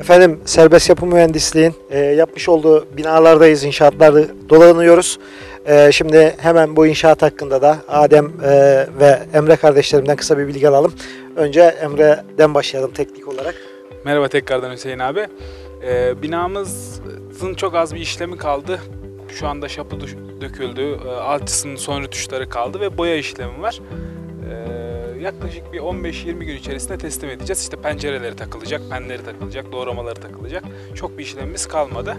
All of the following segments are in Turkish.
Efendim serbest yapı mühendisliğin e, yapmış olduğu binalardayız, inşaatlarda dolanıyoruz. E, şimdi hemen bu inşaat hakkında da Adem e, ve Emre kardeşlerimden kısa bir bilgi alalım. Önce Emre'den başlayalım teknik olarak. Merhaba tekrardan Hüseyin abi. Ee, binamızın çok az bir işlemi kaldı. Şu anda şapı döküldü, e, alçısının son rütuşları kaldı ve boya işlemi var. Ee, yaklaşık bir 15-20 gün içerisinde teslim edeceğiz. İşte pencereleri takılacak, penleri takılacak, doğramaları takılacak. Çok bir işlemimiz kalmadı.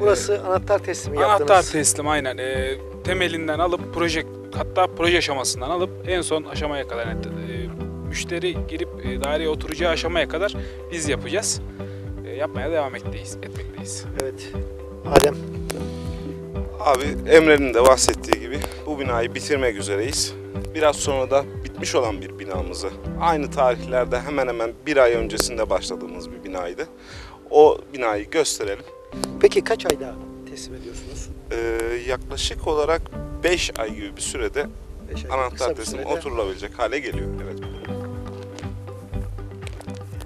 Burası anahtar teslimi yaptınız. Anahtar teslim aynen. Ee, temelinden alıp proje hatta proje aşamasından alıp en son aşamaya kadar yani, e, müşteri girip e, daireye oturacağı aşamaya kadar biz yapacağız. E, yapmaya devam etmekteyiz. etmekteyiz. Evet. Adem. Abi Emre'nin de bahsettiği gibi bu binayı bitirmek üzereyiz. Biraz sonra da bitmiş olan bir binamızı aynı tarihlerde hemen hemen bir ay öncesinde başladığımız bir binaydı. O binayı gösterelim. Peki kaç ayda teslim ediyorsunuz? Ee, yaklaşık olarak 5 ay gibi bir sürede Beş ay. Anahtar teslim sürede. oturulabilecek hale geliyor. Evet.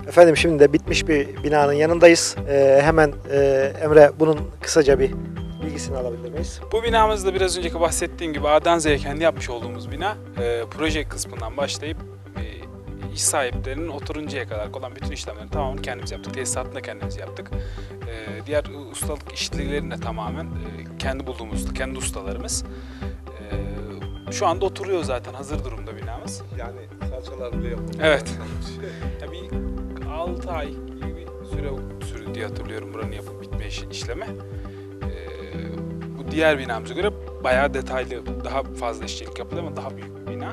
Efendim şimdi de bitmiş bir binanın yanındayız. E, hemen e, Emre bunun kısaca bir bilgisini alabilir miyiz? Bu binamız da biraz önceki bahsettiğim gibi A'dan Z'ye kendi yapmış olduğumuz bina. E, proje kısmından başlayıp e, iş sahiplerinin oturuncaya kadar olan bütün işlemlerin tamamını kendimiz yaptık. Tesisatını da kendimiz yaptık. E, diğer ustalık işlerini de tamamen e, kendi bulduğumuz, kendi ustalarımız. E, şu anda oturuyor zaten hazır durumda binamız. Yani salçalar bile yapılıyor. Evet. Ya bir 6 ay gibi bir süre sürdü diye hatırlıyorum buranın yapıp bitme bu diğer binamıza göre bayağı detaylı, daha fazla işçilik yapılıyor ama daha büyük bir bina.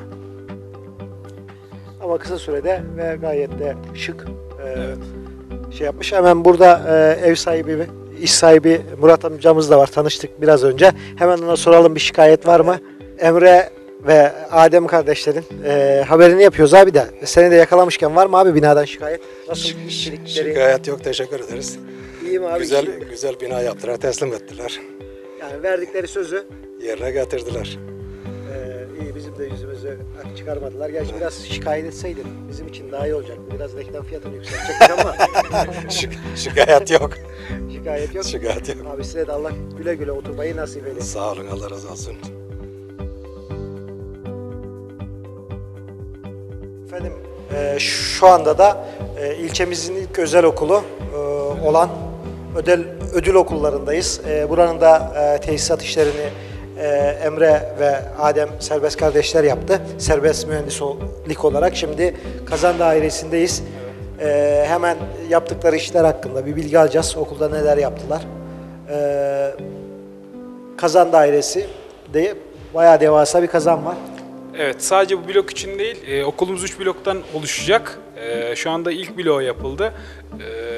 Ama kısa sürede ve gayet de şık e, Evet. şey yapmış. Hemen burada e, ev sahibi, iş sahibi Murat amcamız da var. Tanıştık biraz önce. Hemen ona soralım bir şikayet var mı? Emre ve Adem kardeşlerin e, haberini yapıyoruz abi de. Seni de yakalamışken var mı abi binadan şikayet? Nasıl? Şikayet yok teşekkür ederiz. İyi mi abi? Güzel güzel bina yaptılar teslim ettiler. Yani verdikleri sözü Yerine getirdiler. e, iyi bizim de yüzümüzü çıkarmadılar. Gerçi biraz şikayet etseydin bizim için daha iyi olacaktı. Biraz reklam fiyatını yükseltecektik ama Şik- şikayet yok. şikayet yok. Şikayet yok. Abi size de Allah güle güle oturmayı nasip eylesin. Sağ olun Allah razı olsun. Efendim e, şu anda da e, ilçemizin ilk özel okulu e, olan ödül, ödül okullarındayız. E, buranın da e, tesisat işlerini e, Emre ve Adem serbest kardeşler yaptı. Serbest mühendislik olarak şimdi Kazan Dairesi'ndeyiz. E, hemen yaptıkları işler hakkında bir bilgi alacağız. Okulda neler yaptılar. E, kazan Dairesi de bayağı devasa bir kazan var. Evet, sadece bu blok için değil, e, okulumuz 3 bloktan oluşacak. E, şu anda ilk bloğu yapıldı. E,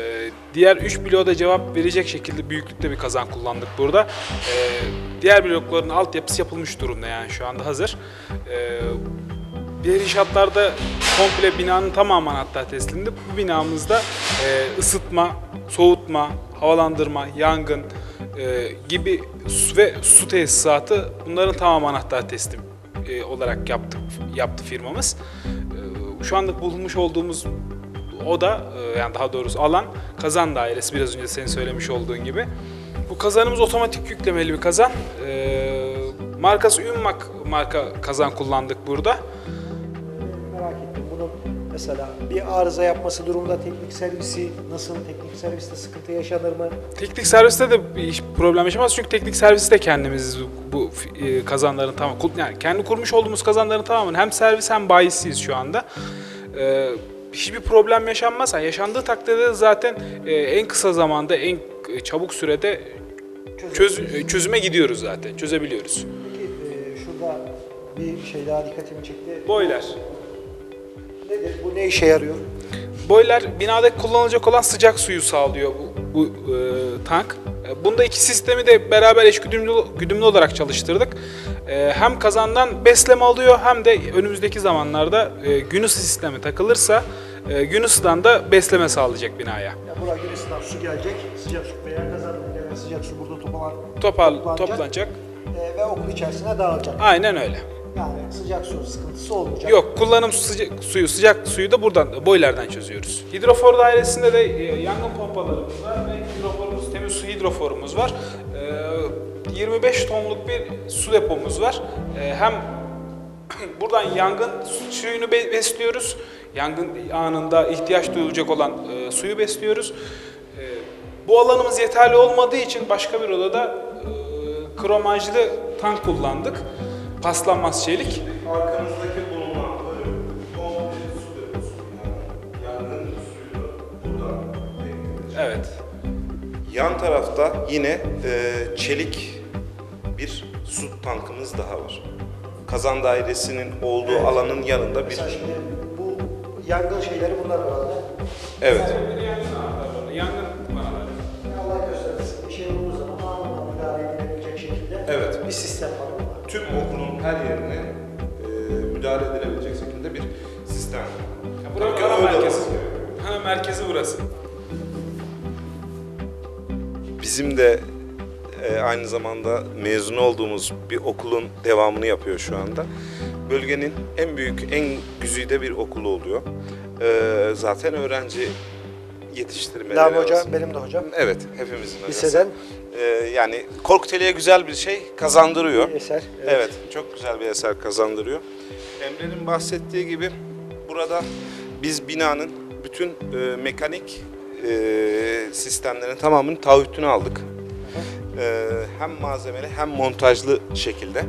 diğer 3 bloğa da cevap verecek şekilde büyüklükte bir kazan kullandık burada. E, diğer blokların altyapısı yapılmış durumda yani şu anda hazır. E, diğer inşaatlarda komple binanın tamamı hatta teslimdi. Bu binamızda e, ısıtma, soğutma, havalandırma, yangın e, gibi su ve su tesisatı bunların tamamı anahtar teslim e, olarak yaptık yaptı firmamız. E, şu anda bulunmuş olduğumuz oda e, yani daha doğrusu alan kazan dairesi biraz önce senin söylemiş olduğun gibi. Bu kazanımız otomatik yüklemeli bir kazan. E, markası Ünmak marka kazan kullandık burada. merak ettim. Bunun mesela bir arıza yapması durumunda teknik servisi nasıl? Teknik serviste sıkıntı yaşanır mı? Teknik serviste de bir problem yaşamaz çünkü teknik servisi de kendimiz bu e, kazanların tamam yani kendi kurmuş olduğumuz kazanların tamamını hem servis hem bayisiyiz şu anda. E, hiçbir problem yaşanmaz. Yani yaşandığı takdirde de zaten e, en kısa zamanda en çabuk sürede çöz, e, çözüme gidiyoruz zaten. Çözebiliyoruz. Peki e, şurada bir şey daha dikkatimi çekti. Boiler. Nedir? Bu ne işe yarıyor? Boiler binada kullanılacak olan sıcak suyu sağlıyor bu, bu e, tank. E, Bunda iki sistemi de beraber eş güdümlü, güdümlü olarak çalıştırdık. E, hem kazandan besleme alıyor hem de önümüzdeki zamanlarda e, gün ısı sistemi takılırsa e, ısıdan da besleme sağlayacak binaya. Ya buraya giresinden su gelecek. Sıcak su veya kazandan gelen sıcak su burada toplan, Topal, toplanacak. toplanacak. E, ve okul içerisine dağılacak. Aynen öyle. Yani sıcak su sıkıntısı olmayacak. Yok, kullanım sıcak, suyu, sıcak suyu da buradan, boilerden çözüyoruz. Hidrofor dairesinde de e, yangın pompalarımız var ve hidroforumuz, temiz su hidroforumuz var. E, 25 tonluk bir su depomuz var. E, hem buradan yangın su- suyunu be- besliyoruz, yangın anında ihtiyaç duyulacak olan e, suyu besliyoruz. E, bu alanımız yeterli olmadığı için başka bir odada e, kromajlı tank kullandık. Paslanmaz çelik. Arkamızdaki bulunan bölüm su deposu. Yani yangın suyu burada bekliyor. Evet. Yan tarafta yine e, çelik bir su tankımız daha var. Kazan dairesinin olduğu alanın yanında bir... Mesela şimdi bu yangın şeyleri bunlar herhalde. Evet. Yangın anahtarları, yangın vanaları. Allah göstermesin bir şey olduğu zaman anında müdahale edilebilecek şekilde Evet. bir sistem var. Tüm okulun her yerine e, müdahale edilebilecek şekilde bir sistem. Ya Buranın ana merkezi. Ana merkezi burası. Bizim de e, aynı zamanda mezun olduğumuz bir okulun devamını yapıyor şu anda. Bölgenin en büyük, en güzide bir okulu oluyor. E, zaten öğrenci yetiştirmeleri Lami Hoca lazım. benim de hocam. Evet, hepimizin hocası. Liseden E, yani Korkuteli'ye güzel bir şey kazandırıyor. bir eser. Evet. çok güzel bir eser kazandırıyor. Emre'nin bahsettiği gibi burada biz binanın bütün e, mekanik e, sistemlerin tamamının taahhütünü aldık. E, hem malzemeli hem montajlı şekilde.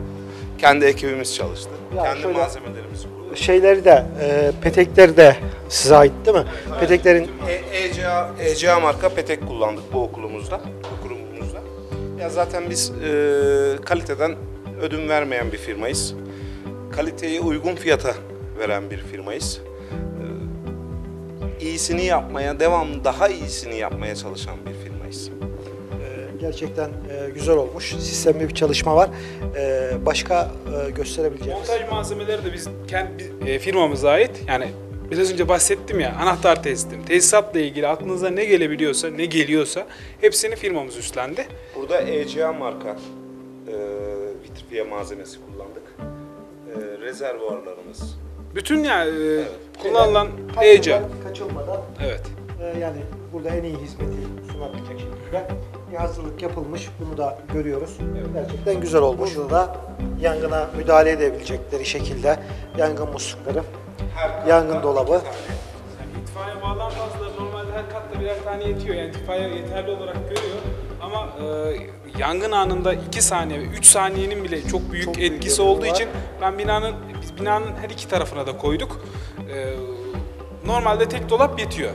Kendi ekibimiz çalıştı. Ya Kendi şöyle- malzemelerimizi kullandık. Şeyleri de, e, petekleri de size ait değil mi? Peteklerin E, ECA, ECA marka petek kullandık bu okulumuzda, bu kurumumuzda. Ya zaten biz e, kaliteden ödün vermeyen bir firmayız. Kaliteyi uygun fiyata veren bir firmayız. İyisini yapmaya, devam daha iyisini yapmaya çalışan bir firmayız. e, gerçekten e, güzel olmuş. Sistemli bir çalışma var. E, başka e, gösterebileceğimiz. Montaj malzemeleri de biz kendi e, firmamıza ait. Yani biraz önce bahsettim ya anahtar tesisatım. Tesisatla ilgili aklınıza ne gelebiliyorsa, ne geliyorsa hepsini firmamız üstlendi. Burada ECA marka e, vitrifiye malzemesi kullandık. E, rezervuarlarımız, Bütün yani e, kullanılan heyecan. Kaçılmadan Evet. e, yani burada en iyi hizmeti sunabilecek şekilde bir hazırlık yapılmış. Bunu da görüyoruz. Gerçekten güzel olmuş. Burada da yangına müdahale edebilecekleri şekilde yangın muslukları, yangın dolabı. Yani itfaiye bağlanmazlar. Normalde her katta birer tane yetiyor. Yani itfaiye yeterli olarak görüyor. Ama e, yangın anında 2 saniye ve 3 saniyenin bile çok büyük Çok etkisi olduğu var. için ben binanın biz binanın her iki tarafına da koyduk. E, normalde tek dolap yetiyor.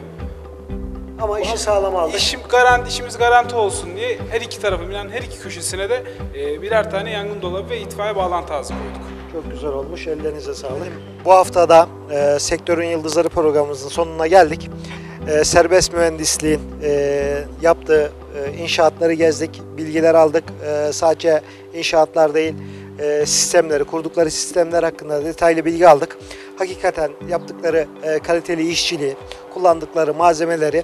Ama işi sağlam aldık. İşim garanti, işimiz garanti olsun diye her iki tarafı binanın her iki köşesine de e, birer tane yangın dolabı ve itfaiye bağlantı ağzı koyduk. Çok güzel olmuş. Ellerinize sağlık. Bu haftada e, Sektörün Yıldızları programımızın sonuna geldik. E, serbest mühendisliğin e, yaptığı e, inşaatları gezdik, bilgiler aldık. E, sadece inşaatlar değil, e, sistemleri, kurdukları sistemler hakkında detaylı bilgi aldık. Hakikaten yaptıkları e, kaliteli işçiliği, kullandıkları malzemeleri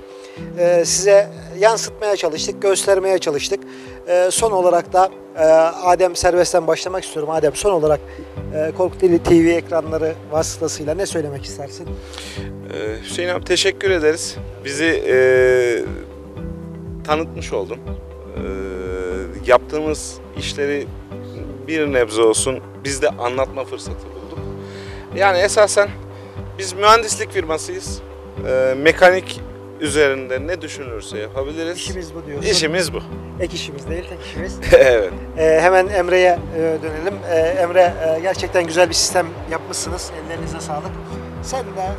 e, size yansıtmaya çalıştık, göstermeye çalıştık. E, son olarak da e, Adem Serbest'ten başlamak istiyorum. Adem son olarak Korkuteli TV ekranları vasıtasıyla ne söylemek istersin? Ee, Hüseyin abi teşekkür ederiz. Bizi e, tanıtmış oldun. Ee, yaptığımız işleri bir nebze olsun biz de anlatma fırsatı bulduk. Yani esasen biz mühendislik firmasıyız. Ee, mekanik üzerinde ne düşünülürse yapabiliriz. İşimiz bu diyorsun. İşimiz bu. Ek işimiz değil, tek işimiz. evet. E, hemen Emre'ye e, dönelim. E, Emre e, gerçekten güzel bir sistem yapmışsınız. Ellerinize sağlık. Sen de,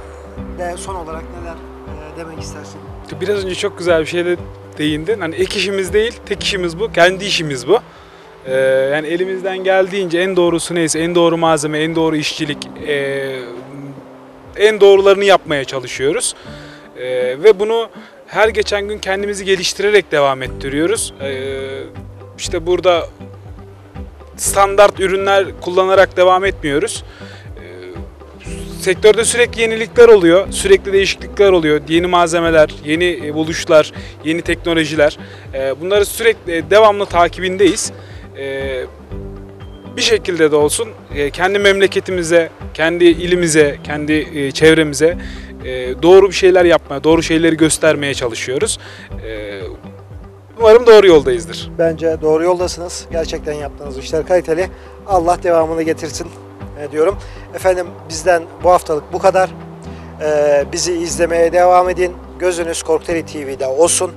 de son olarak neler e, demek istersin? Biraz önce çok güzel bir şey de değindin. Hani ek işimiz değil, tek işimiz bu. Kendi işimiz bu. Ee, yani elimizden geldiğince en doğrusu neyse, en doğru malzeme, en doğru işçilik, ee, en doğrularını yapmaya çalışıyoruz. Ee, ve bunu her geçen gün kendimizi geliştirerek devam ettiriyoruz. Ee, işte burada standart ürünler kullanarak devam etmiyoruz. Ee, sektörde sürekli yenilikler oluyor, sürekli değişiklikler oluyor. Yeni malzemeler, yeni e, buluşlar, yeni teknolojiler. Ee, bunları sürekli e, devamlı takibindeyiz. Ee, bir şekilde de olsun e, kendi memleketimize, kendi ilimize, kendi e, çevremize e, doğru bir şeyler yapmaya, doğru şeyleri göstermeye çalışıyoruz. E, Umarım doğru yoldayızdır. Bence doğru yoldasınız. Gerçekten yaptığınız işler kaliteli. Allah devamını getirsin e, diyorum. Efendim bizden bu haftalık bu kadar. E, bizi izlemeye devam edin. Gözünüz Korkteli TV'de olsun.